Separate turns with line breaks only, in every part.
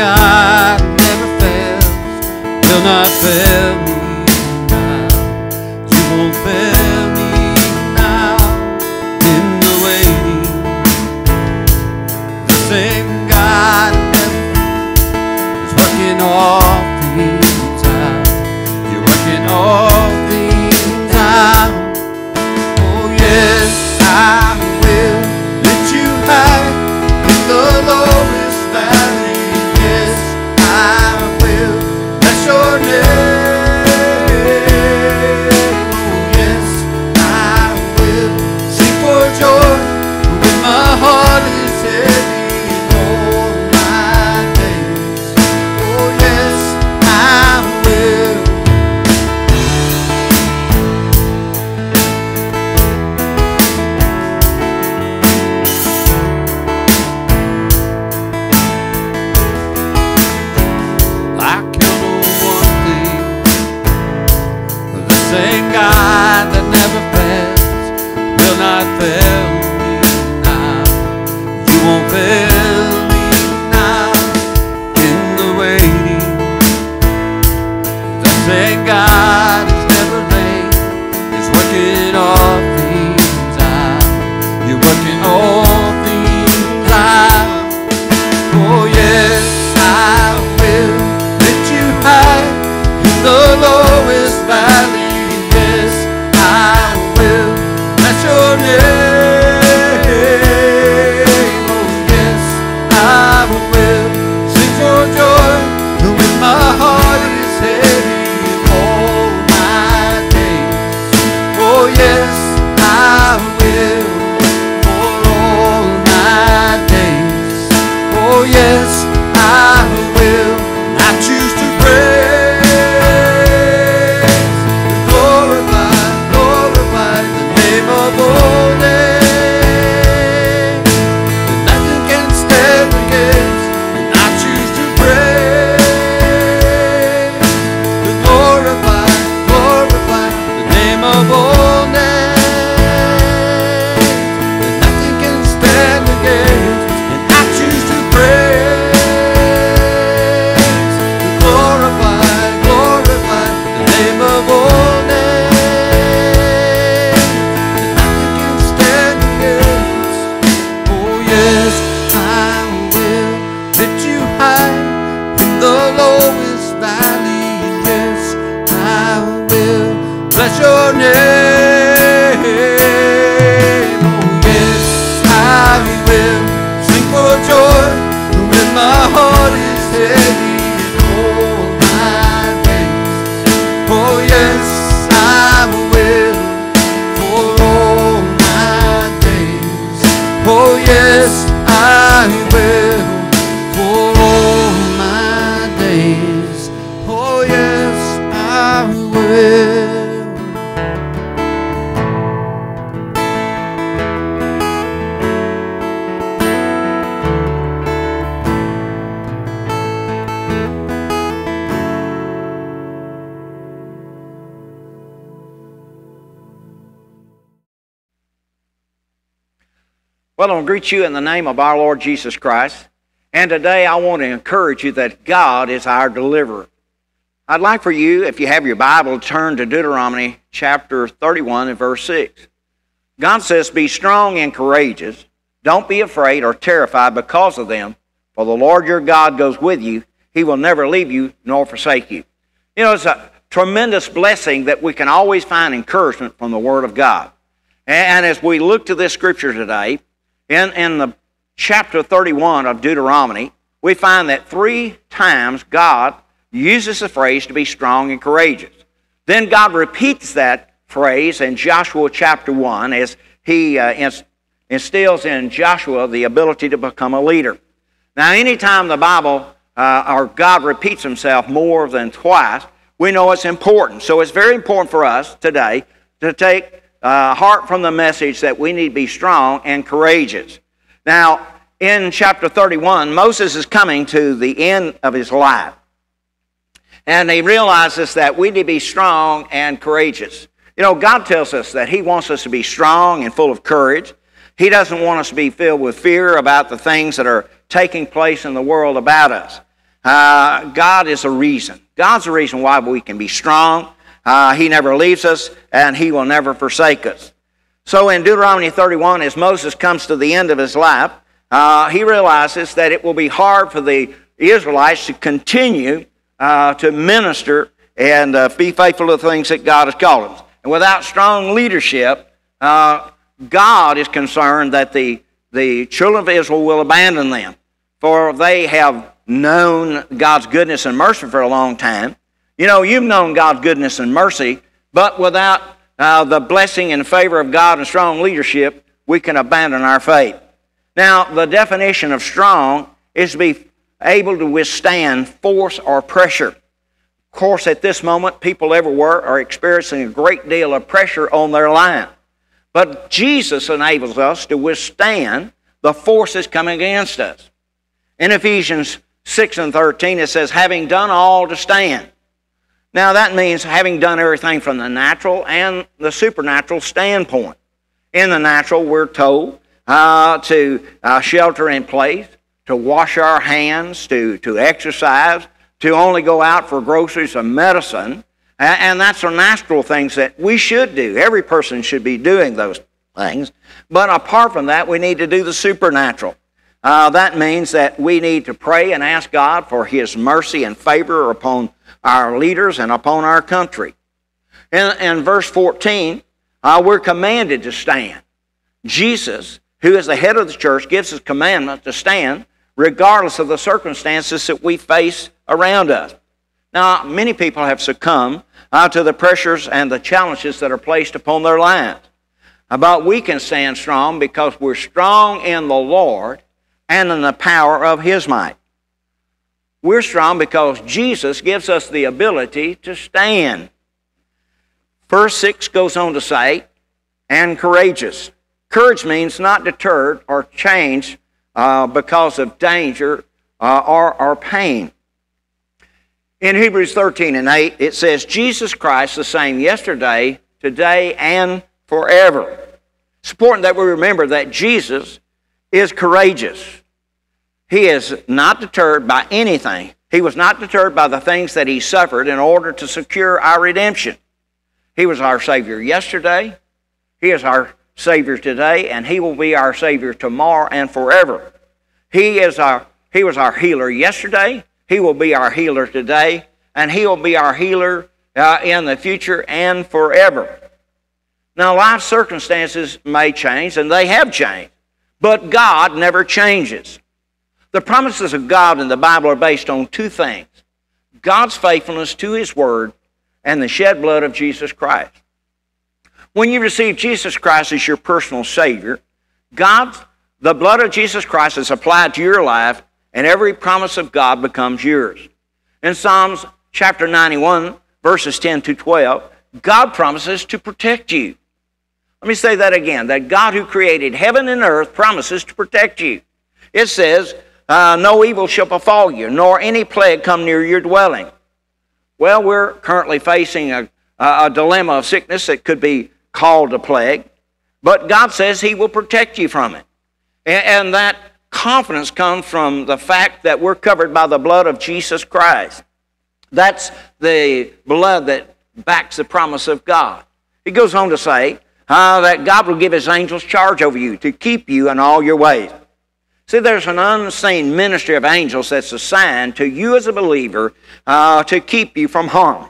God never fails, will not fail
Well, I want to greet you in the name of our Lord Jesus Christ. And today I want to encourage you that God is our deliverer. I'd like for you, if you have your Bible, turn to Deuteronomy chapter 31 and verse 6. God says, Be strong and courageous. Don't be afraid or terrified because of them, for the Lord your God goes with you. He will never leave you nor forsake you. You know, it's a tremendous blessing that we can always find encouragement from the Word of God. And as we look to this scripture today, in, in the chapter 31 of Deuteronomy, we find that three times God uses the phrase to be strong and courageous. Then God repeats that phrase in Joshua chapter 1 as he uh, instills in Joshua the ability to become a leader. Now, anytime the Bible uh, or God repeats himself more than twice, we know it's important. So it's very important for us today to take uh, heart from the message that we need to be strong and courageous. Now, in chapter 31, Moses is coming to the end of his life. And he realizes that we need to be strong and courageous. You know, God tells us that He wants us to be strong and full of courage. He doesn't want us to be filled with fear about the things that are taking place in the world about us. Uh, God is a reason. God's the reason why we can be strong. Uh, he never leaves us, and He will never forsake us. So in Deuteronomy 31, as Moses comes to the end of his life, uh, he realizes that it will be hard for the Israelites to continue uh, to minister and uh, be faithful to the things that God has called them. And without strong leadership, God is concerned that the, the children of Israel will abandon them, for they have known God's goodness and mercy for a long time. You know, you've known God's goodness and mercy, but without uh, the blessing and favor of God and strong leadership, we can abandon our faith. Now, the definition of strong is to be able to withstand force or pressure. Of course, at this moment, people everywhere are experiencing a great deal of pressure on their life. But Jesus enables us to withstand the forces coming against us. In Ephesians 6 and 13, it says, having done all to stand. Now, that means having done everything from the natural and the supernatural standpoint. In the natural, we're told uh, to uh, shelter in place, to wash our hands, to, to exercise, to only go out for groceries and medicine. And that's the natural things that we should do. Every person should be doing those things. But apart from that, we need to do the supernatural. Uh, that means that we need to pray and ask God for His mercy and favor upon our leaders and upon our country. In, in verse 14, uh, we're commanded to stand. Jesus, who is the head of the church, gives us commandment to stand regardless of the circumstances that we face around us. Now, many people have succumbed uh, to the pressures and the challenges that are placed upon their lives. But we can stand strong because we're strong in the Lord and in the power of His might. We're strong because Jesus gives us the ability to stand. Verse 6 goes on to say, and courageous. Courage means not deterred or changed uh, because of danger uh, or, or pain. In Hebrews 13 and 8, it says, Jesus Christ the same yesterday, today, and forever. It's important that we remember that Jesus is courageous. He is not deterred by anything. He was not deterred by the things that he suffered in order to secure our redemption. He was our Savior yesterday. He is our Savior today, and He will be our Savior tomorrow and forever. He, is our, he was our healer yesterday. He will be our healer today, and He will be our healer uh, in the future and forever. Now, life circumstances may change, and they have changed, but God never changes. The promises of God in the Bible are based on two things God's faithfulness to His Word and the shed blood of Jesus Christ. When you receive Jesus Christ as your personal Savior, God, the blood of Jesus Christ is applied to your life, and every promise of God becomes yours. In Psalms chapter 91, verses 10 to 12, God promises to protect you. Let me say that again that God who created heaven and earth promises to protect you. It says, uh, no evil shall befall you, nor any plague come near your dwelling. Well, we're currently facing a, a dilemma of sickness that could be called a plague, but God says He will protect you from it. And, and that confidence comes from the fact that we're covered by the blood of Jesus Christ. That's the blood that backs the promise of God. He goes on to say uh, that God will give His angels charge over you to keep you in all your ways. See, there's an unseen ministry of angels that's assigned to you as a believer uh, to keep you from harm.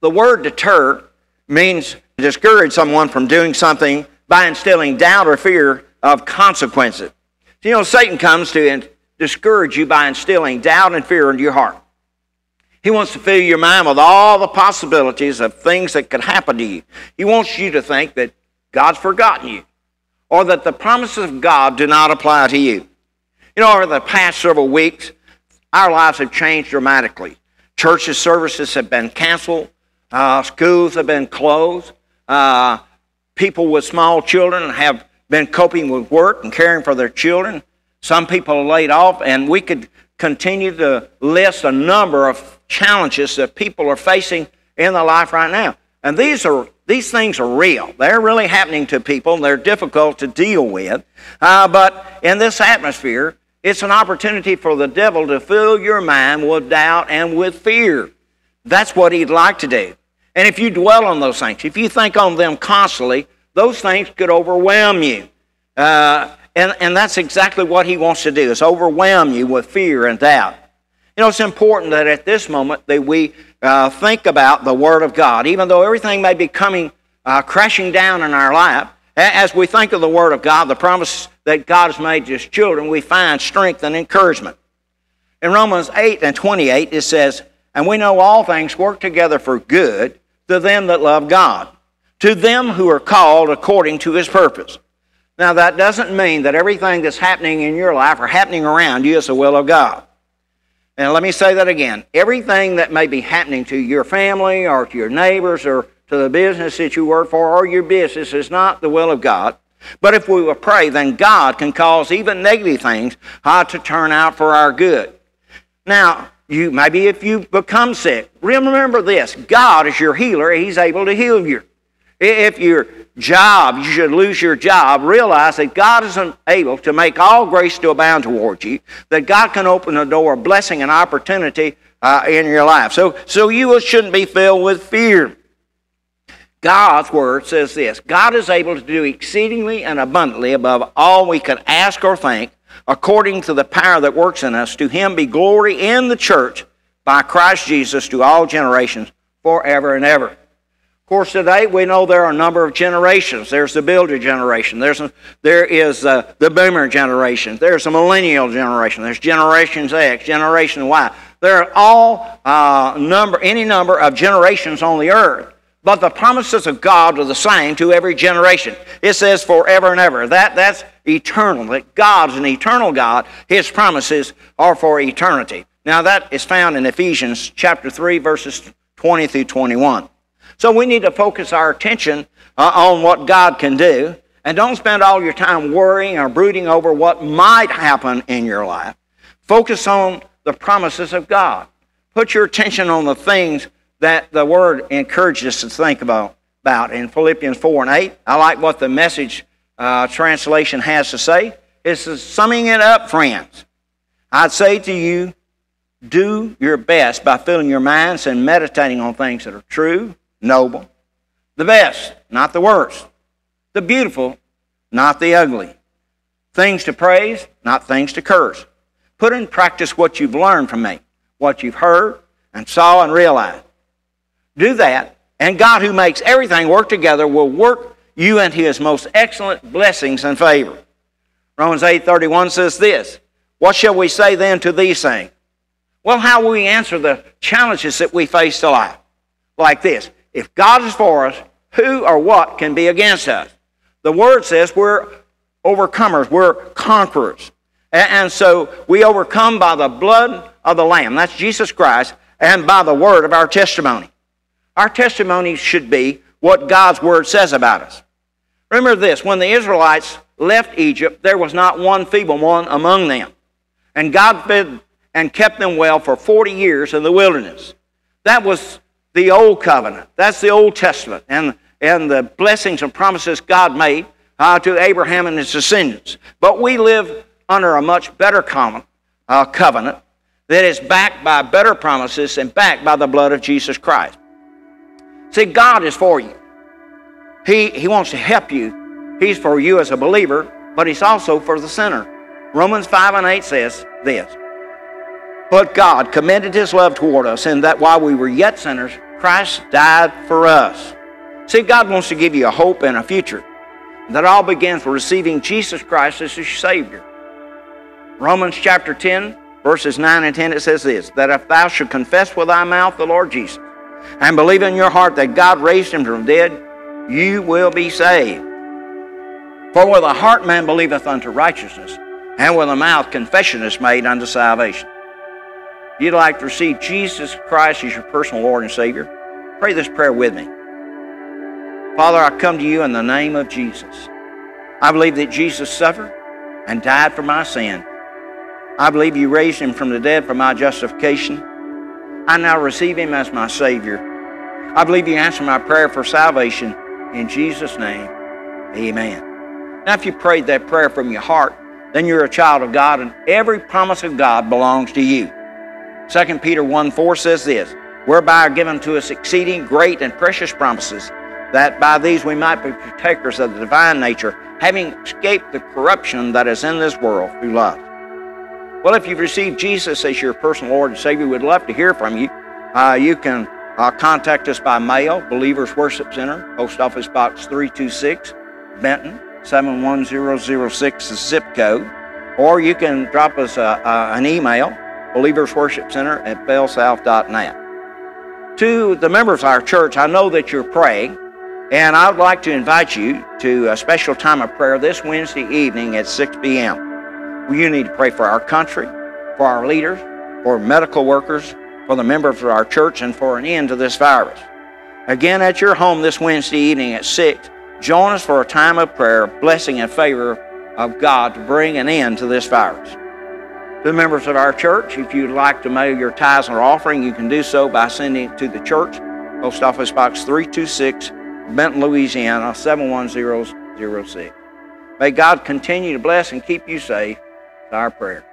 The word deter means to discourage someone from doing something by instilling doubt or fear of consequences. You know, Satan comes to discourage you by instilling doubt and fear into your heart. He wants to fill your mind with all the possibilities of things that could happen to you. He wants you to think that God's forgotten you or that the promises of God do not apply to you. You know, over the past several weeks, our lives have changed dramatically. Churches' services have been canceled, uh, schools have been closed, uh, people with small children have been coping with work and caring for their children. Some people are laid off, and we could continue to list a number of challenges that people are facing in their life right now. And these are these things are real. They're really happening to people. and They're difficult to deal with. Uh, but in this atmosphere, It's an opportunity for the devil to fill your mind with doubt and with fear. That's what he'd like to do. And if you dwell on those things, if you think on them constantly, those things could overwhelm you. Uh, and, and that's exactly what he wants to do, is overwhelm you with fear and doubt. You know, it's important that at this moment that we uh, think about the Word of God. Even though everything may be coming uh, crashing down in our lap, as we think of the Word of God, the promise that God has made to His children, we find strength and encouragement. In Romans 8 and 28, it says, And we know all things work together for good to them that love God, to them who are called according to His purpose. Now, that doesn't mean that everything that's happening in your life or happening around you is the will of God. And let me say that again. Everything that may be happening to your family or to your neighbors or to the business that you work for or your business is not the will of God. But if we will pray, then God can cause even negative things uh, to turn out for our good. Now, you maybe if you become sick, remember this: God is your healer; He's able to heal you. If your job, you should lose your job, realize that God is able to make all grace to abound towards you, that God can open a door of blessing and opportunity uh, in your life. So, so you shouldn't be filled with fear. God's word says this God is able to do exceedingly and abundantly above all we could ask or think, according to the power that works in us. To him be glory in the church by Christ Jesus to all generations, forever and ever. Of course, today we know there are a number of generations. There's the builder generation. There's a, there is uh, the boomer generation. There's the millennial generation. There's generations X, generation Y. There are all uh, number, any number of generations on the earth. But the promises of God are the same to every generation. It says forever and ever. That, that's eternal. That God's an eternal God. His promises are for eternity. Now that is found in Ephesians chapter 3, verses 20 through 21. So we need to focus our attention uh, on what God can do. And don't spend all your time worrying or brooding over what might happen in your life. Focus on the promises of God. Put your attention on the things that the Word encourages us to think about, about in Philippians 4 and 8. I like what the message uh, translation has to say. It's summing it up, friends. I'd say to you, do your best by filling your minds and meditating on things that are true, noble, the best, not the worst, the beautiful, not the ugly, things to praise, not things to curse. Put in practice what you've learned from me, what you've heard and saw and realized. Do that, and God, who makes everything work together, will work you into his most excellent blessings and favor. Romans 8:31 says this, "What shall we say then to these things?" Well, how will we answer the challenges that we face to life? Like this, if God is for us, who or what can be against us? The word says we're overcomers, we're conquerors. And so we overcome by the blood of the Lamb, that's Jesus Christ, and by the word of our testimony. Our testimony should be what God's Word says about us. Remember this when the Israelites left Egypt, there was not one feeble one among them. And God fed and kept them well for 40 years in the wilderness. That was the Old Covenant. That's the Old Testament and, and the blessings and promises God made uh, to Abraham and his descendants. But we live under a much better common, uh, covenant that is backed by better promises and backed by the blood of Jesus Christ. See, God is for you. He, he wants to help you. He's for you as a believer, but He's also for the sinner. Romans 5 and 8 says this But God commended His love toward us in that while we were yet sinners, Christ died for us. See, God wants to give you a hope and a future. That all begins with receiving Jesus Christ as your Savior. Romans chapter 10, verses 9 and 10, it says this That if thou should confess with thy mouth the Lord Jesus, and believe in your heart that God raised him from the dead, you will be saved. For with the heart man believeth unto righteousness, and with the mouth confession is made unto salvation. You'd like to receive Jesus Christ as your personal Lord and Savior, pray this prayer with me. Father, I come to you in the name of Jesus. I believe that Jesus suffered and died for my sin. I believe you raised him from the dead for my justification. I now receive him as my Savior. I believe you answer my prayer for salvation. In Jesus' name, amen. Now, if you prayed that prayer from your heart,
then you're a child of God, and every promise of God belongs to you. 2 Peter 1 4 says this, whereby are given to us exceeding great and precious promises, that by these we might be partakers of the divine nature, having escaped the corruption that is in this world through love. Well, if you've received Jesus as your personal Lord and Savior, we'd love to hear from you. Uh, you can uh, contact us by mail, Believers Worship Center, Post Office Box 326, Benton 71006 is zip code. Or you can drop us a, a, an email, Believers Worship Center at bellsouth.net. To the members of our church, I know that you're praying, and I would like to invite you to a special time of prayer this Wednesday evening at 6 p.m. You need to pray for our country, for our leaders, for medical workers, for the members of our church, and for an end to this virus. Again, at your home this Wednesday evening at 6, join us for a time of prayer, blessing and favor of God to bring an end to this virus. The members of our church, if you'd like to mail your tithes or offering, you can do so by sending it to the church, Post Office Box 326, Benton, Louisiana 71006. May God continue to bless and keep you safe It's our prayer.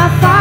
my fire.